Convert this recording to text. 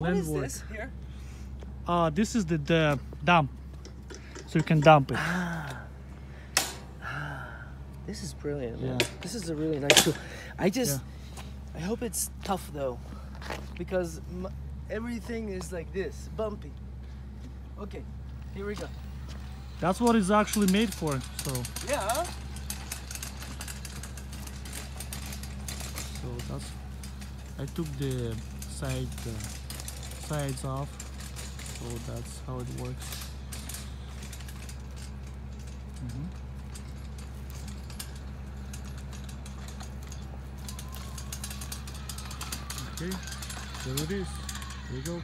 What is this here? Uh, this is the, the dump. So you can dump it. This is brilliant. Man. Yeah. This is a really nice tool. I just, I hope it's tough though, because m- everything is like this, bumpy. Okay, here we go. That's what it's actually made for. So, Yeah. so that's. I took the side uh, sides off. So that's how it works. Mhm. Okay, there it is. There you go.